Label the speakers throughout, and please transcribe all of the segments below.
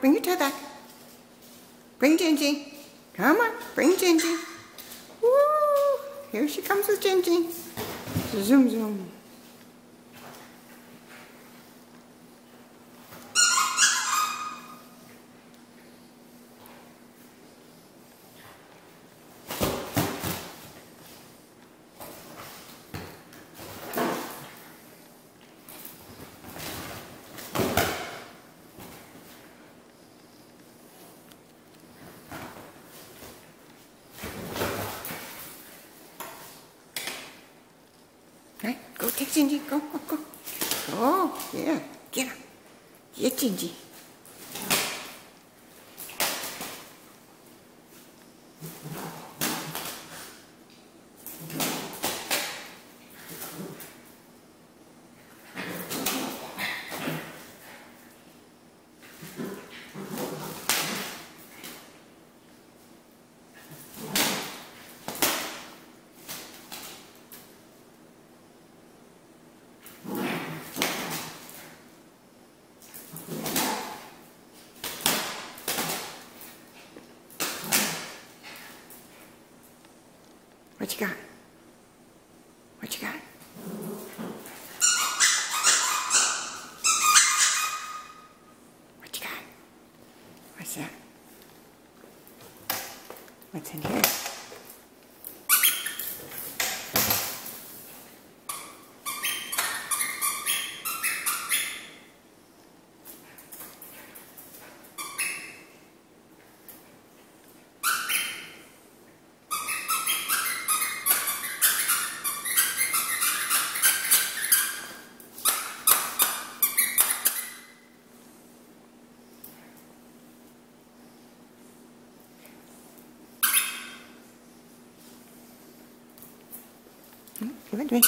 Speaker 1: bring your toe back. Bring Gingy. Come on, bring Gingy. Woo! Here she comes with Gingy. Zoom, zoom. Right, go take Gingy. Go, go, go. Go. Yeah, get him. Get Gingy. What you got? What you got? What you got? What's that? What's in here? Give it to me.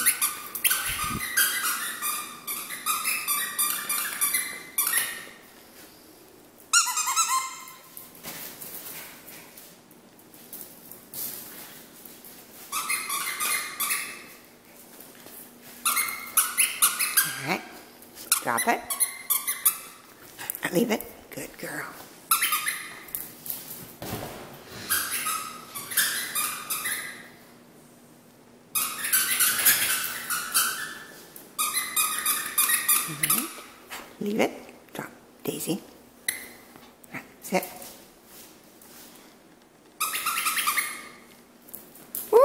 Speaker 1: All right. Drop it. Leave it. Good girl. All right. Leave it. Drop. Daisy. Sit. Woo!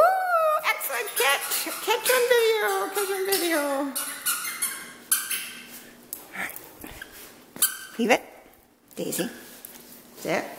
Speaker 1: Excellent catch. Catch on video. Catch on video. Leave it. Daisy. Sit.